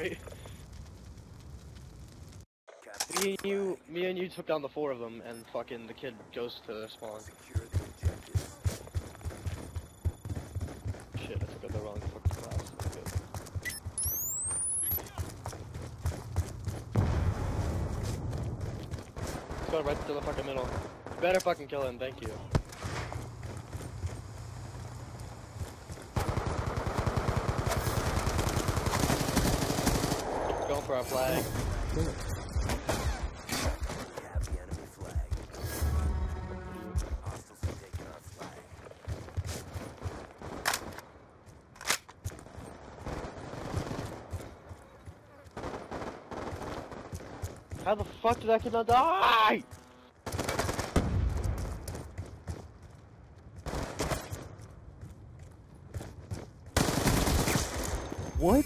right? Me and you, me and you took down the four of them, and fucking the kid goes to spawn. Shit, I took out the wrong fucking class. Let's go right to the fucking middle. Better fucking kill him, thank you. Our flag. How the fuck did I kid not die? What?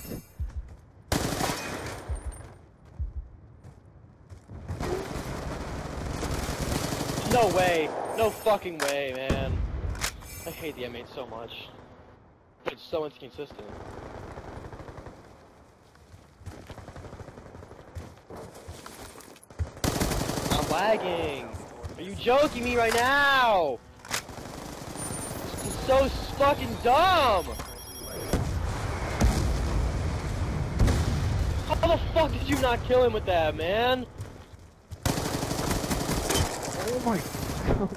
No way. No fucking way, man. I hate the M8 so much. It's so inconsistent. I'm lagging. Are you joking me right now? This is so fucking dumb. How the fuck did you not kill him with that, man? Oh my god.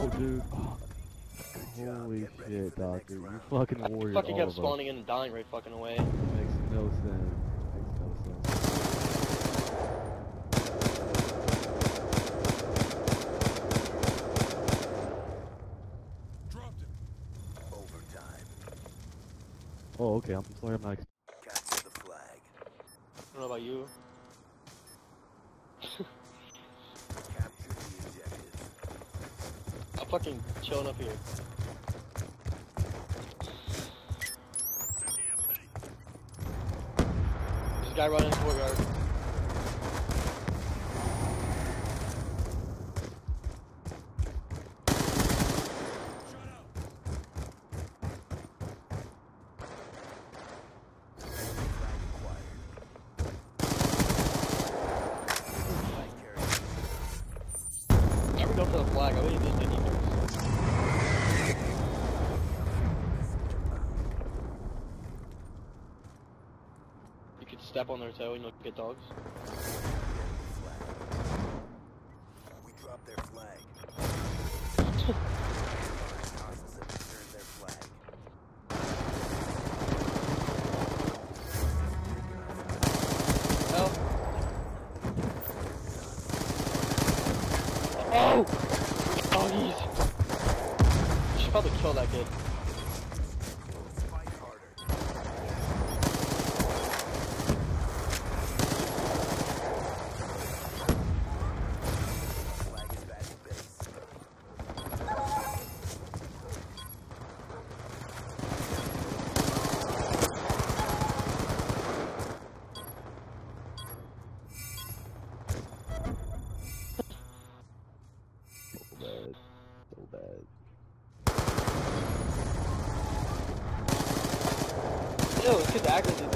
Oh, dude. Good job. Holy shit, for the next doctor. You round. fucking I warrior. fucking all kept spawning in and dying right fucking away. Makes no sense. Makes no sense. Overtime. Oh, okay. I'm sorry. I'm not. Capture the flag. I don't know about you. I'm fucking chilling up here. This guy running courtyard. Flag acquired. Flag carrier. I would the flag. I really didn't need. You could step on their toe and you'll get dogs. We dropped their flag. Oh! oh Doggies! You should probably kill that kid. Ew, this kid's acting